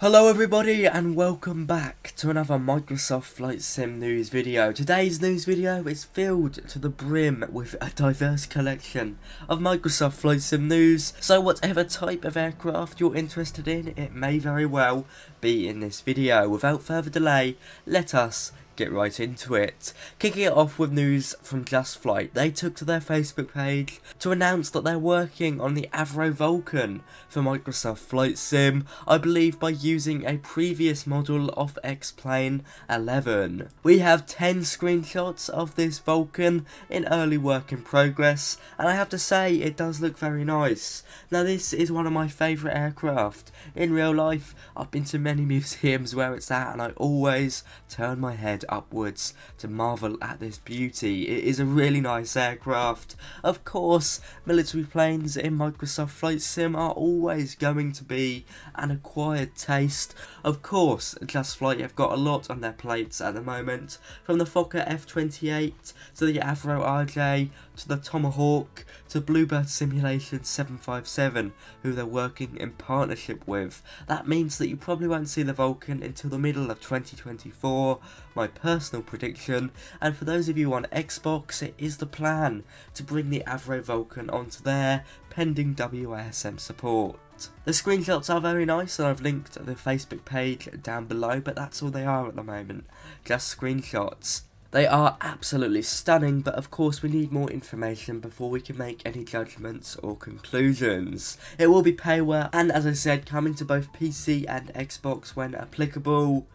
Hello everybody and welcome back to another Microsoft Flight Sim news video. Today's news video is filled to the brim with a diverse collection of Microsoft Flight Sim news, so whatever type of aircraft you're interested in, it may very well be in this video. Without further delay, let us get right into it. Kicking it off with news from Just Flight, they took to their Facebook page to announce that they're working on the Avro Vulcan for Microsoft Flight Sim, I believe by using a previous model of X-Plane 11. We have 10 screenshots of this Vulcan in early work in progress, and I have to say it does look very nice. Now this is one of my favourite aircraft. In real life, I've been to many museums where it's at and I always turn my head upwards to marvel at this beauty. It is a really nice aircraft. Of course, military planes in Microsoft Flight Sim are always going to be an acquired taste. Of course, Just Flight have got a lot on their plates at the moment, from the Fokker F28 to the Avro RJ to the Tomahawk to Bluebird Simulation 757, who they're working in partnership with. That means that you probably won't see the Vulcan until the middle of 2024, my personal prediction, and for those of you on Xbox, it is the plan to bring the Avro Vulcan onto there, pending WASM support. The screenshots are very nice and I've linked the Facebook page down below, but that's all they are at the moment, just screenshots. They are absolutely stunning, but of course we need more information before we can make any judgments or conclusions. It will be payware, and as I said, coming to both PC and Xbox when applicable.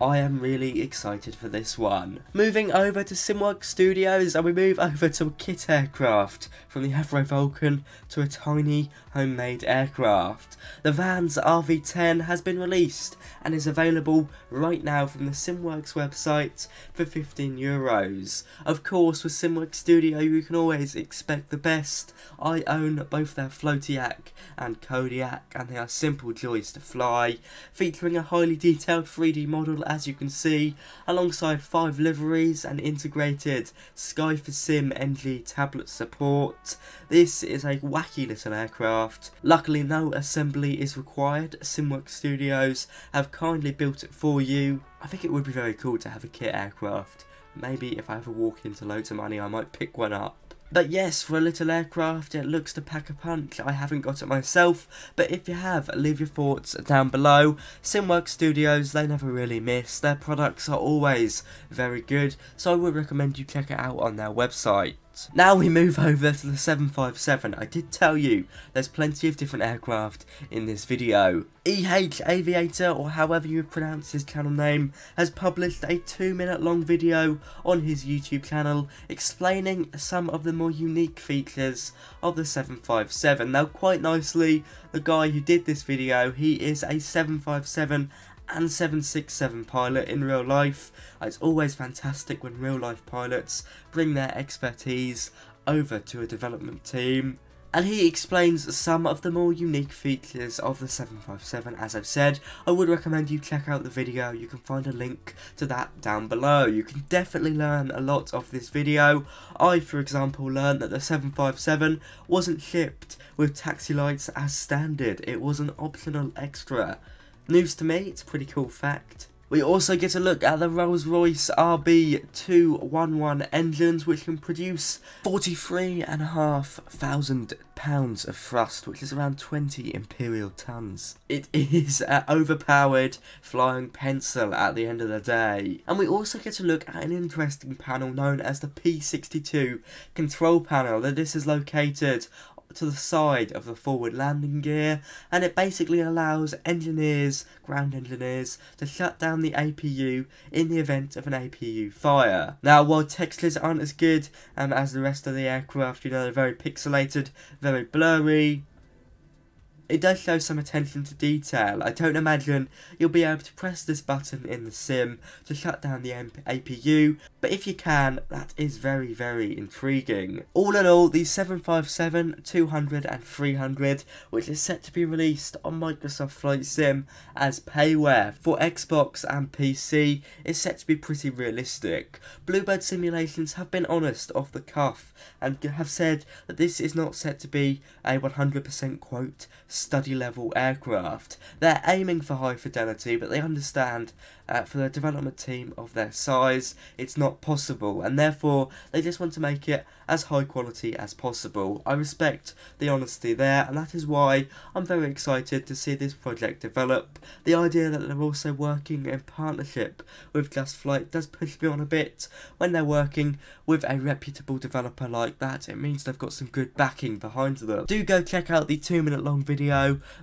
I am really excited for this one. Moving over to Simworks Studios and we move over to a kit aircraft from the Avro Vulcan to a tiny homemade aircraft. The Vans RV-10 has been released and is available right now from the Simworks website for 15 euros. Of course with Simworks Studio you can always expect the best. I own both their Floatiac and Kodiak and they are simple joys to fly, featuring a highly detailed 3D model as you can see, alongside 5 liveries and integrated Sky4Sim NG tablet support. This is a wacky little aircraft. Luckily no assembly is required, Simworks Studios have kindly built it for you. I think it would be very cool to have a kit aircraft. Maybe if I ever walk into loads of money I might pick one up. But yes, for a little aircraft, it looks to pack a punch. I haven't got it myself, but if you have, leave your thoughts down below. Simworks Studios, they never really miss. Their products are always very good, so I would recommend you check it out on their website. Now we move over to the 757. I did tell you there's plenty of different aircraft in this video. EH Aviator, or however you pronounce his channel name, has published a 2 minute long video on his YouTube channel explaining some of the more unique features of the 757. Now quite nicely, the guy who did this video, he is a 757 and 767 pilot in real life. It's always fantastic when real life pilots bring their expertise over to a development team. And he explains some of the more unique features of the 757 as I've said. I would recommend you check out the video, you can find a link to that down below. You can definitely learn a lot of this video. I for example learned that the 757 wasn't shipped with taxi lights as standard, it was an optional extra. News to me, it's a pretty cool fact. We also get a look at the Rolls-Royce RB211 engines which can produce 43,500 pounds of thrust which is around 20 imperial tons. It is an overpowered flying pencil at the end of the day. And we also get a look at an interesting panel known as the P62 control panel that this is located to the side of the forward landing gear and it basically allows engineers, ground engineers, to shut down the APU in the event of an APU fire. Now while textures aren't as good um, as the rest of the aircraft, you know they're very pixelated, very blurry, it does show some attention to detail. I don't imagine you'll be able to press this button in the sim to shut down the APU, but if you can, that is very, very intriguing. All in all, the 757, 200 and 300, which is set to be released on Microsoft Flight Sim as payware for Xbox and PC, is set to be pretty realistic. Bluebird Simulations have been honest off the cuff and have said that this is not set to be a 100% quote study level aircraft. They're aiming for high fidelity, but they understand uh, for the development team of their size, it's not possible, and therefore they just want to make it as high quality as possible. I respect the honesty there, and that is why I'm very excited to see this project develop. The idea that they're also working in partnership with Just Flight does push me on a bit. When they're working with a reputable developer like that, it means they've got some good backing behind them. Do go check out the two minute long video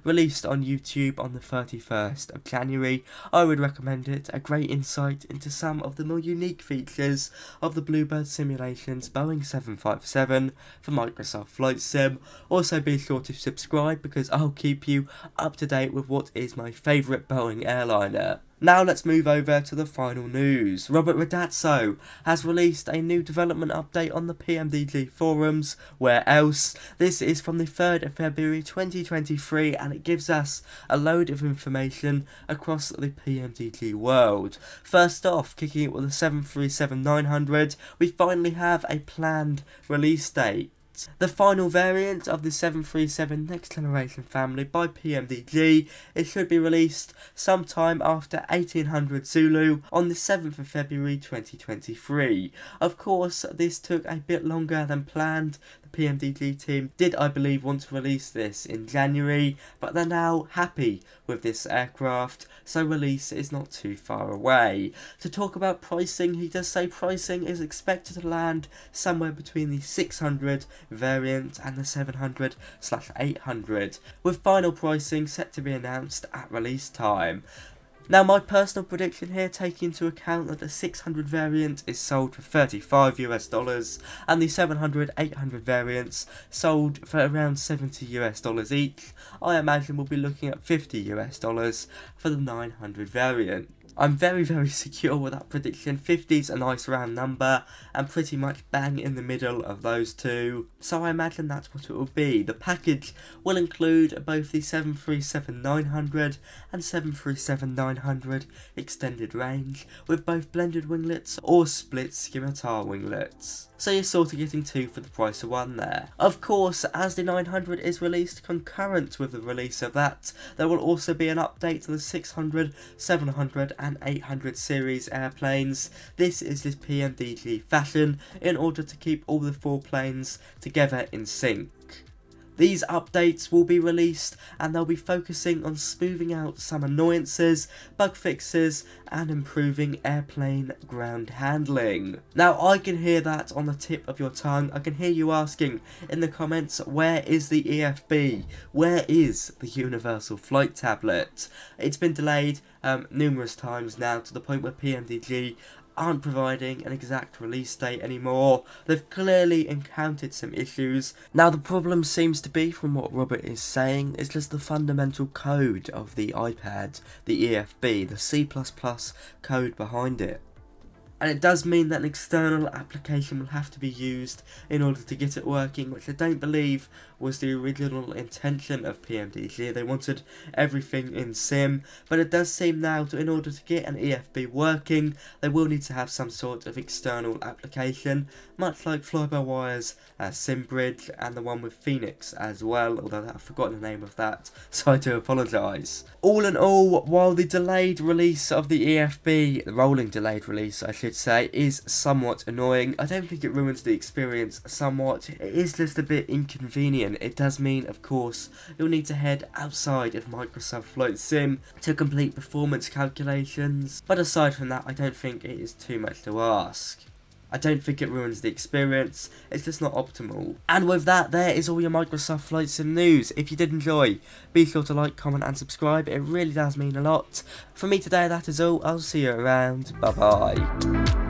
released on YouTube on the 31st of January. I would recommend it, a great insight into some of the more unique features of the Bluebird simulations Boeing 757 for Microsoft Flight Sim. Also be sure to subscribe because I'll keep you up to date with what is my favourite Boeing airliner. Now let's move over to the final news. Robert Randazzo has released a new development update on the PMDG forums. Where else? This is from the 3rd of February 2023 and it gives us a load of information across the PMDG world. First off, kicking it with the 737-900, we finally have a planned release date. The final variant of the 737 Next Generation family by PMDG, it should be released sometime after 1800 Zulu on the 7th of February 2023. Of course, this took a bit longer than planned. PMDG team did, I believe, want to release this in January, but they're now happy with this aircraft, so release is not too far away. To talk about pricing, he does say pricing is expected to land somewhere between the 600 variant and the 700 slash 800, with final pricing set to be announced at release time. Now my personal prediction here taking into account that the 600 variant is sold for 35 US dollars and the 700 800 variants sold for around 70 US dollars each, I imagine we'll be looking at 50 US dollars for the 900 variant. I'm very, very secure with that prediction. 50 is a nice round number and pretty much bang in the middle of those two. So I imagine that's what it will be. The package will include both the 737-900 and 737-900 extended range with both blended winglets or split scimitar winglets so you're sort of getting two for the price of one there. Of course, as the 900 is released concurrent with the release of that, there will also be an update to the 600, 700 and 800 series airplanes. This is this PMDG fashion in order to keep all the four planes together in sync. These updates will be released and they'll be focusing on smoothing out some annoyances, bug fixes and improving airplane ground handling. Now I can hear that on the tip of your tongue, I can hear you asking in the comments where is the EFB? Where is the Universal Flight Tablet? It's been delayed um, numerous times now to the point where PMDG aren't providing an exact release date anymore. They've clearly encountered some issues. Now the problem seems to be, from what Robert is saying, is just the fundamental code of the iPad, the EFB, the C++ code behind it and it does mean that an external application will have to be used in order to get it working, which I don't believe was the original intention of PMDG. They wanted everything in sim, but it does seem now that in order to get an EFB working, they will need to have some sort of external application, much like fly-by-wire's uh, SimBridge and the one with Fenix as well, although I've forgotten the name of that, so I do apologise. All in all, while the delayed release of the EFB, the rolling delayed release I should say, is somewhat annoying, I don't think it ruins the experience somewhat, it is just a bit inconvenient. It does mean, of course, you'll need to head outside of Microsoft Flight Sim to complete performance calculations, but aside from that, I don't think it is too much to ask. I don't think it ruins the experience, it's just not optimal. And with that, there is all your Microsoft Flight and news. If you did enjoy, be sure to like, comment and subscribe, it really does mean a lot. For me today, that is all, I'll see you around, bye bye.